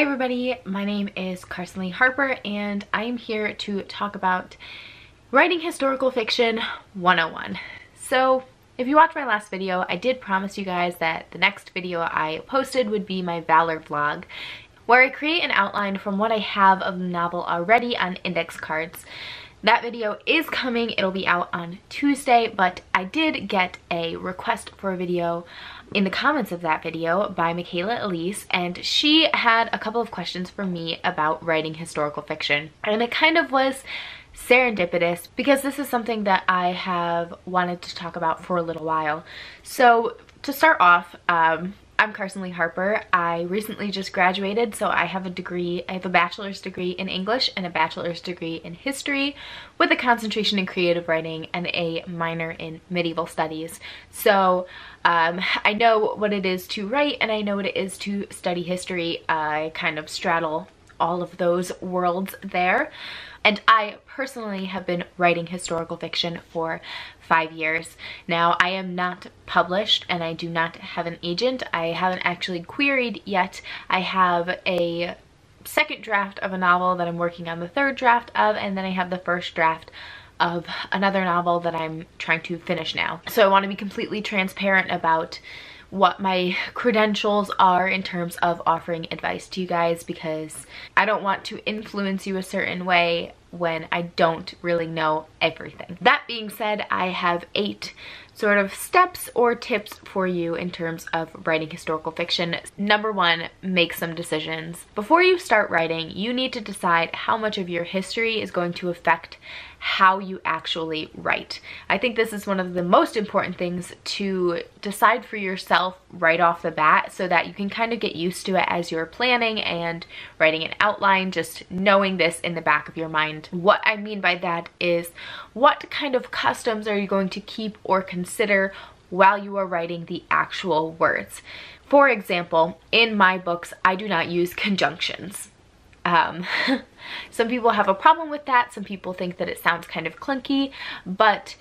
Hey everybody, my name is CarsonLee Harper and I am here to talk about writing historical fiction 101. So if you watched my last video, I did promise you guys that the next video I posted would be my Valor vlog where I create an outline from what I have of the novel already on index cards. That video is coming. It'll be out on Tuesday, but I did get a request for a video in the comments of that video by Michaela Elise, and she had a couple of questions for me about writing historical fiction. And it kind of was serendipitous because this is something that I have wanted to talk about for a little while. So to start off, um, I'm CarsonLee Harper. I recently just graduated, so I have a degree, I have a bachelor's degree in English and a bachelor's degree in history with a concentration in creative writing and a minor in medieval studies. So um, I know what it is to write and I know what it is to study history. I kind of straddle all of those worlds there. And I personally have been writing historical fiction for five years. Now, I am not published and I do not have an agent. I haven't actually queried yet. I have a second draft of a novel that I'm working on the third draft of, and then I have the first draft of another novel that I'm trying to finish now. So I want to be completely transparent about what my credentials are in terms of offering advice to you guys because I don't want to influence you a certain way when I don't really know everything. That being said, I have eight sort of steps or tips for you in terms of writing historical fiction. Number one, make some decisions. Before you start writing, you need to decide how much of your history is going to affect how you actually write. I think this is one of the most important things to decide for yourself right off the bat so that you can kind of get used to it as you're planning and writing an outline, just knowing this in the back of your mind. What I mean by that is what kind of customs are you going to keep or consider while you are writing the actual words. For example, in my books, I do not use conjunctions. Um, some people have a problem with that. Some people think that it sounds kind of clunky, but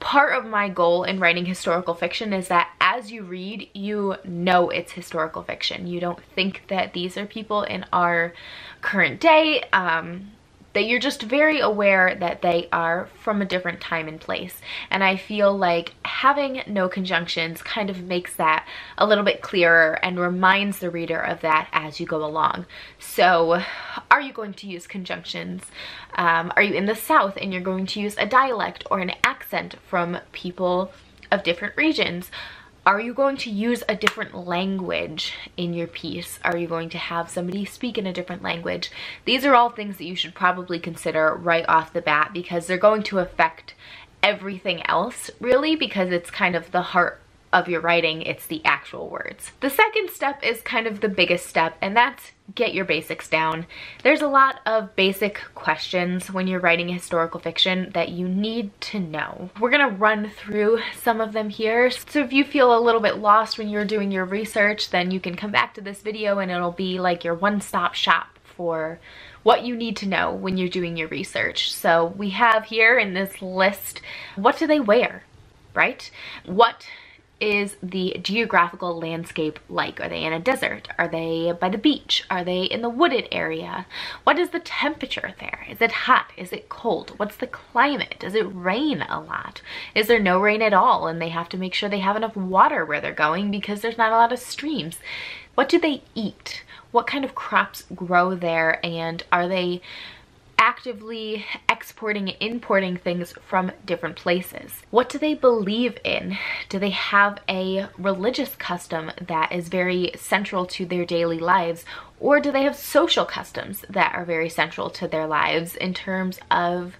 part of my goal in writing historical fiction is that as you read, you know it's historical fiction. You don't think that these are people in our current day. Um, that you're just very aware that they are from a different time and place. And I feel like having no conjunctions kind of makes that a little bit clearer and reminds the reader of that as you go along. So are you going to use conjunctions? Um, are you in the South and you're going to use a dialect or an accent from people of different regions? Are you going to use a different language in your piece? Are you going to have somebody speak in a different language? These are all things that you should probably consider right off the bat because they're going to affect everything else really because it's kind of the heart of your writing, it's the actual words. The second step is kind of the biggest step and that's get your basics down. There's a lot of basic questions when you're writing historical fiction that you need to know. We're gonna run through some of them here. So if you feel a little bit lost when you're doing your research, then you can come back to this video and it'll be like your one-stop shop for what you need to know when you're doing your research. So we have here in this list, what do they wear, right? What is the geographical landscape like? Are they in a desert? Are they by the beach? Are they in the wooded area? What is the temperature there? Is it hot? Is it cold? What's the climate? Does it rain a lot? Is there no rain at all and they have to make sure they have enough water where they're going because there's not a lot of streams? What do they eat? What kind of crops grow there and are they actively exporting and importing things from different places. What do they believe in? Do they have a religious custom that is very central to their daily lives? Or do they have social customs that are very central to their lives in terms of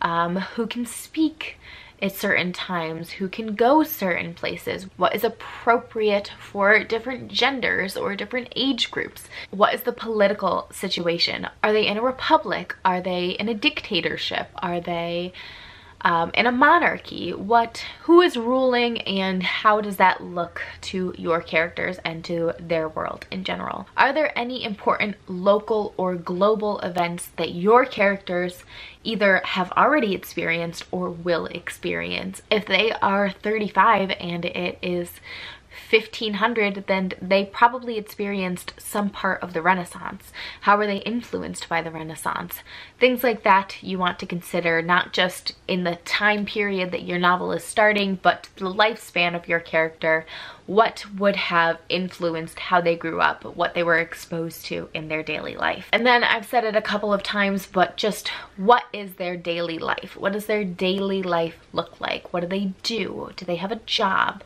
um, who can speak at certain times, who can go certain places, what is appropriate for different genders or different age groups, what is the political situation, are they in a republic, are they in a dictatorship, are they um, in a monarchy, what, who is ruling and how does that look to your characters and to their world in general? Are there any important local or global events that your characters either have already experienced or will experience? If they are 35 and it is 1500, then they probably experienced some part of the Renaissance. How were they influenced by the Renaissance? Things like that you want to consider, not just in the time period that your novel is starting, but the lifespan of your character. What would have influenced how they grew up, what they were exposed to in their daily life. And then I've said it a couple of times, but just what is their daily life? What does their daily life look like? What do they do? Do they have a job?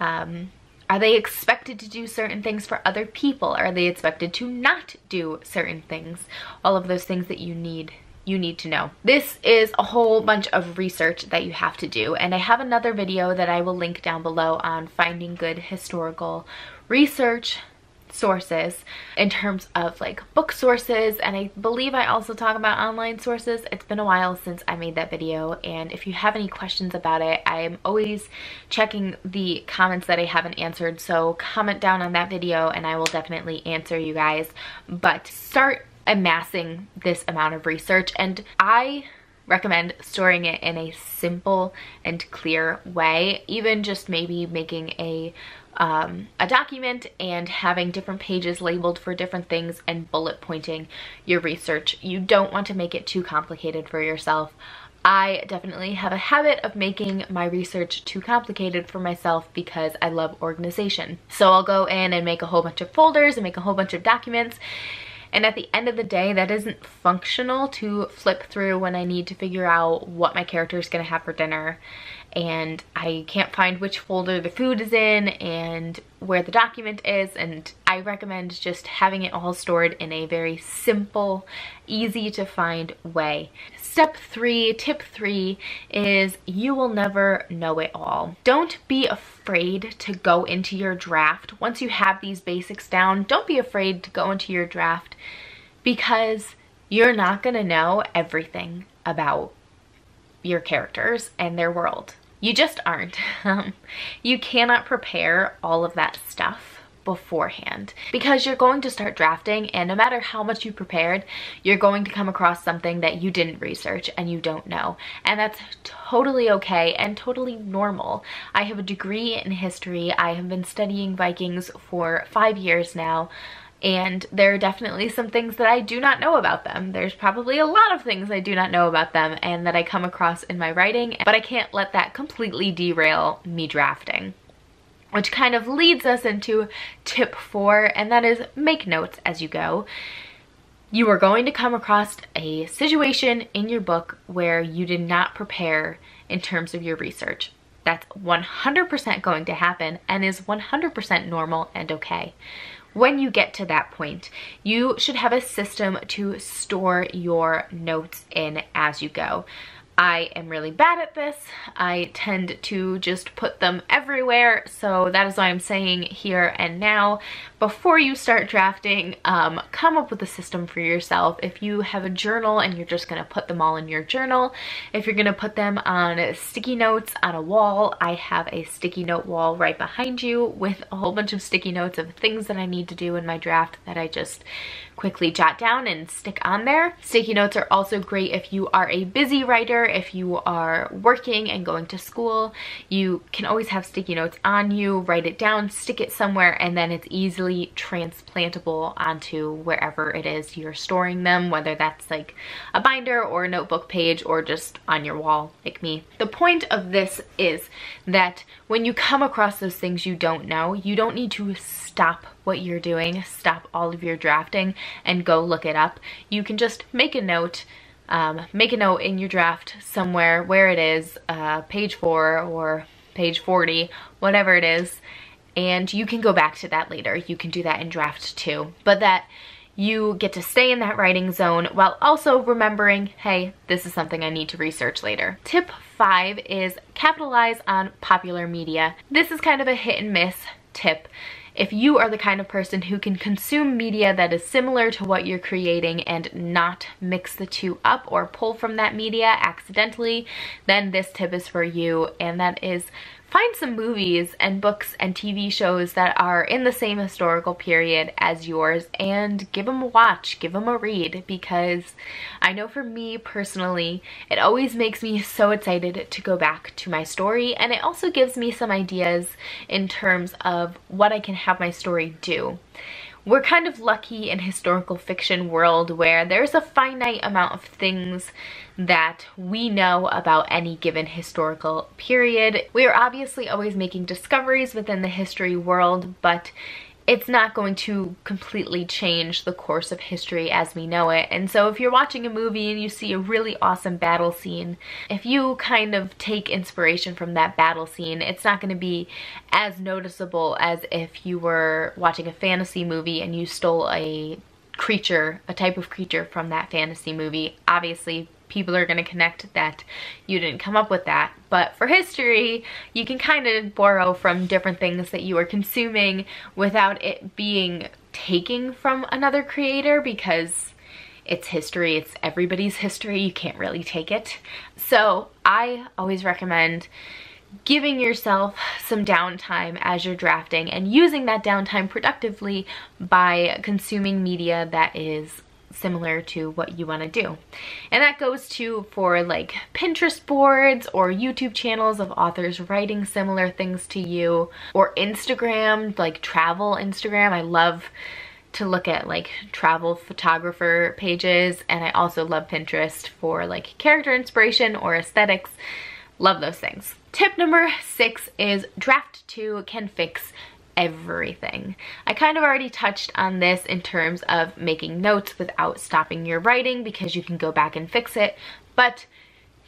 Um, are they expected to do certain things for other people? Are they expected to not do certain things? All of those things that you need you need to know. This is a whole bunch of research that you have to do and I have another video that I will link down below on finding good historical research sources in terms of like book sources and I believe I also talk about online sources. It's been a while since I made that video and if you have any questions about it I'm always checking the comments that I haven't answered so comment down on that video and I will definitely answer you guys but start amassing this amount of research and I recommend storing it in a simple and clear way even just maybe making a um, a document and having different pages labeled for different things and bullet pointing your research. You don't want to make it too complicated for yourself. I definitely have a habit of making my research too complicated for myself because I love organization. So I'll go in and make a whole bunch of folders and make a whole bunch of documents and at the end of the day, that isn't functional to flip through when I need to figure out what my character is going to have for dinner and I can't find which folder the food is in and where the document is and I recommend just having it all stored in a very simple, easy to find way. Step three, tip three is you will never know it all. Don't be afraid to go into your draft. Once you have these basics down, don't be afraid to go into your draft because you're not gonna know everything about your characters and their world. You just aren't. You cannot prepare all of that stuff beforehand because you're going to start drafting and no matter how much you prepared you're going to come across something that you didn't research and you don't know and that's totally okay and totally normal I have a degree in history I have been studying Vikings for five years now and there are definitely some things that I do not know about them. There's probably a lot of things I do not know about them and that I come across in my writing, but I can't let that completely derail me drafting. Which kind of leads us into tip four, and that is make notes as you go. You are going to come across a situation in your book where you did not prepare in terms of your research. That's 100% going to happen and is 100% normal and okay when you get to that point, you should have a system to store your notes in as you go. I am really bad at this. I tend to just put them everywhere, so that is why I'm saying here and now, before you start drafting, um, come up with a system for yourself. If you have a journal and you're just gonna put them all in your journal, if you're gonna put them on sticky notes on a wall, I have a sticky note wall right behind you with a whole bunch of sticky notes of things that I need to do in my draft that I just quickly jot down and stick on there. Sticky notes are also great if you are a busy writer, if you are working and going to school, you can always have sticky notes on you, write it down, stick it somewhere, and then it's easily transplantable onto wherever it is you're storing them, whether that's like a binder or a notebook page or just on your wall like me. The point of this is that when you come across those things you don't know, you don't need to stop what you're doing, stop all of your drafting and go look it up. You can just make a note, um, make a note in your draft somewhere where it is, uh, page four or page 40, whatever it is, and you can go back to that later. You can do that in draft too. But that you get to stay in that writing zone while also remembering, hey, this is something I need to research later. Tip five is capitalize on popular media. This is kind of a hit and miss tip if you are the kind of person who can consume media that is similar to what you're creating and not mix the two up or pull from that media accidentally, then this tip is for you. And that is find some movies and books and TV shows that are in the same historical period as yours and give them a watch, give them a read because I know for me personally, it always makes me so excited to go back to my story and it also gives me some ideas in terms of what I can have my story do we're kind of lucky in historical fiction world where there's a finite amount of things that we know about any given historical period. We are obviously always making discoveries within the history world, but it's not going to completely change the course of history as we know it. And so if you're watching a movie and you see a really awesome battle scene, if you kind of take inspiration from that battle scene, it's not going to be as noticeable as if you were watching a fantasy movie and you stole a creature, a type of creature from that fantasy movie. Obviously, people are going to connect that you didn't come up with that. But for history, you can kind of borrow from different things that you are consuming without it being taking from another creator because it's history, it's everybody's history, you can't really take it. So I always recommend giving yourself some downtime as you're drafting and using that downtime productively by consuming media that is similar to what you want to do. And that goes to for like Pinterest boards or YouTube channels of authors writing similar things to you or Instagram, like travel Instagram. I love to look at like travel photographer pages and I also love Pinterest for like character inspiration or aesthetics. Love those things. Tip number six is draft two can fix everything. I kind of already touched on this in terms of making notes without stopping your writing because you can go back and fix it, but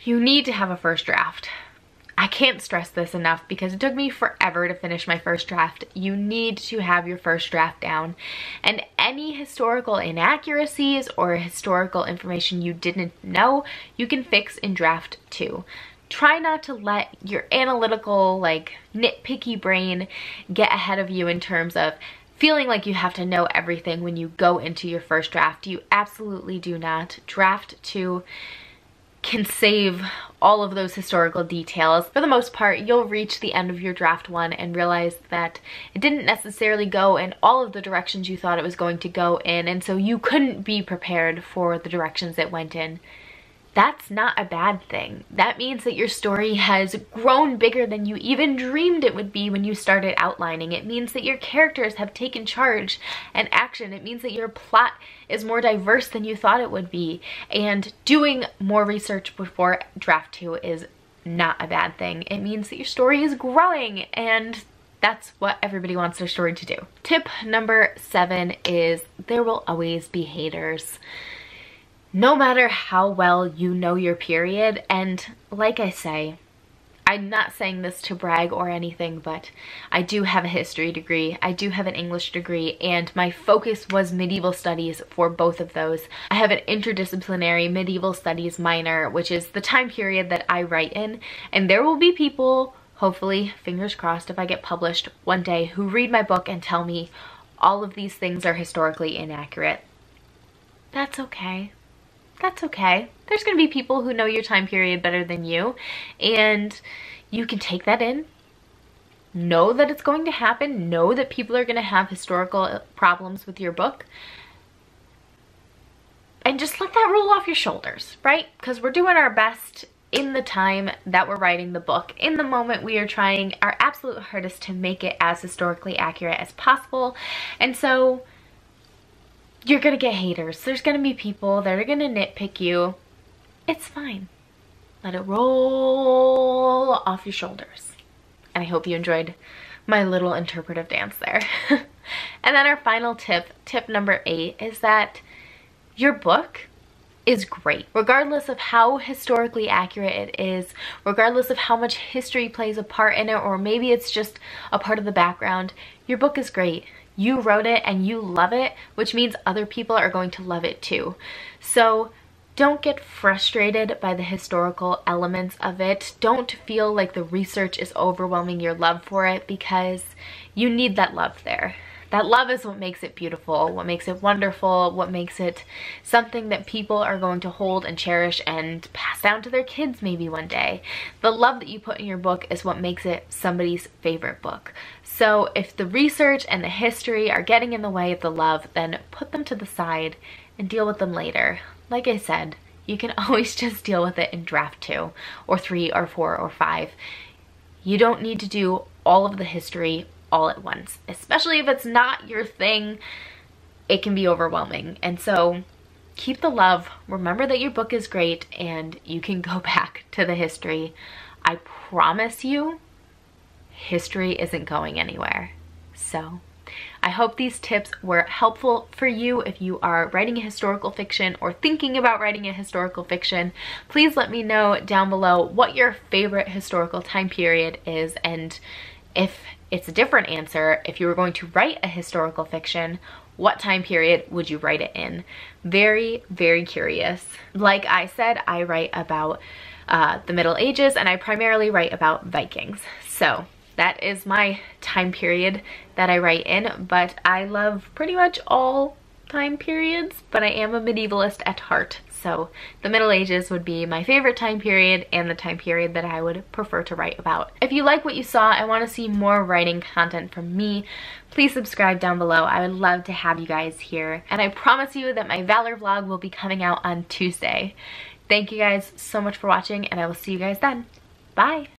you need to have a first draft. I can't stress this enough because it took me forever to finish my first draft. You need to have your first draft down. And any historical inaccuracies or historical information you didn't know, you can fix in draft two try not to let your analytical, like nitpicky brain get ahead of you in terms of feeling like you have to know everything when you go into your first draft. You absolutely do not. Draft two can save all of those historical details. For the most part, you'll reach the end of your draft one and realize that it didn't necessarily go in all of the directions you thought it was going to go in, and so you couldn't be prepared for the directions it went in that's not a bad thing. That means that your story has grown bigger than you even dreamed it would be when you started outlining. It means that your characters have taken charge and action. It means that your plot is more diverse than you thought it would be. And doing more research before draft two is not a bad thing. It means that your story is growing and that's what everybody wants their story to do. Tip number seven is there will always be haters no matter how well you know your period, and like I say, I'm not saying this to brag or anything, but I do have a history degree, I do have an English degree, and my focus was medieval studies for both of those. I have an interdisciplinary medieval studies minor, which is the time period that I write in, and there will be people, hopefully, fingers crossed if I get published one day, who read my book and tell me all of these things are historically inaccurate. That's okay that's okay. There's going to be people who know your time period better than you, and you can take that in. Know that it's going to happen. Know that people are going to have historical uh, problems with your book. And just let that roll off your shoulders, right? Because we're doing our best in the time that we're writing the book. In the moment, we are trying our absolute hardest to make it as historically accurate as possible. And so you're gonna get haters. There's gonna be people that are gonna nitpick you. It's fine. Let it roll off your shoulders. And I hope you enjoyed my little interpretive dance there. and then our final tip, tip number eight, is that your book is great. Regardless of how historically accurate it is, regardless of how much history plays a part in it, or maybe it's just a part of the background, your book is great. You wrote it and you love it, which means other people are going to love it too. So don't get frustrated by the historical elements of it. Don't feel like the research is overwhelming your love for it because you need that love there. That love is what makes it beautiful, what makes it wonderful, what makes it something that people are going to hold and cherish and pass down to their kids maybe one day. The love that you put in your book is what makes it somebody's favorite book. So if the research and the history are getting in the way of the love, then put them to the side and deal with them later. Like I said, you can always just deal with it in draft two or three or four or five. You don't need to do all of the history all at once, especially if it's not your thing. It can be overwhelming. And so keep the love. Remember that your book is great and you can go back to the history. I promise you, history isn't going anywhere. So I hope these tips were helpful for you if you are writing a historical fiction or thinking about writing a historical fiction. Please let me know down below what your favorite historical time period is and if it's a different answer, if you were going to write a historical fiction, what time period would you write it in? Very, very curious. Like I said, I write about uh, the Middle Ages and I primarily write about Vikings. So that is my time period that I write in, but I love pretty much all time periods, but I am a medievalist at heart. So the Middle Ages would be my favorite time period and the time period that I would prefer to write about. If you like what you saw and want to see more writing content from me, please subscribe down below. I would love to have you guys here. And I promise you that my Valor vlog will be coming out on Tuesday. Thank you guys so much for watching and I will see you guys then. Bye!